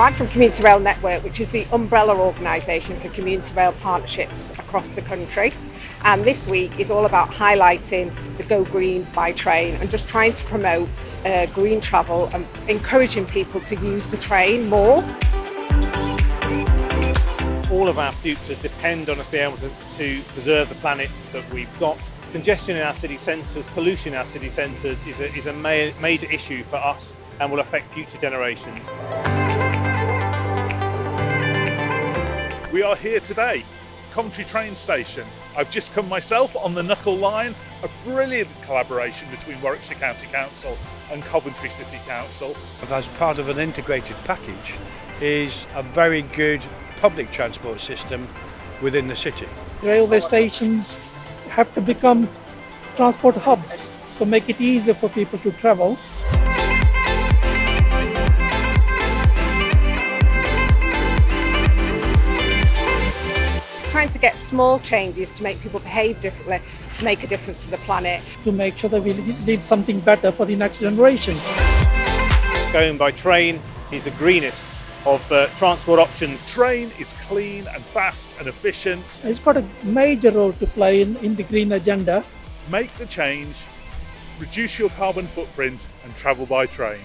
I'm from Community Rail Network, which is the umbrella organisation for community rail partnerships across the country. And this week is all about highlighting the Go Green by train and just trying to promote uh, green travel and encouraging people to use the train more. All of our futures depend on us being able to, to preserve the planet that we've got. Congestion in our city centres, pollution in our city centres is a, is a ma major issue for us and will affect future generations. We are here today, Coventry train station. I've just come myself on the NUCKLE line, a brilliant collaboration between Warwickshire County Council and Coventry City Council. As part of an integrated package is a very good public transport system within the city. Railway stations have to become transport hubs, so make it easier for people to travel. Trying to get small changes to make people behave differently to make a difference to the planet. To make sure that we leave something better for the next generation. Going by train is the greenest of the transport options. Train is clean and fast and efficient. It's got a major role to play in, in the green agenda. Make the change, reduce your carbon footprint and travel by train.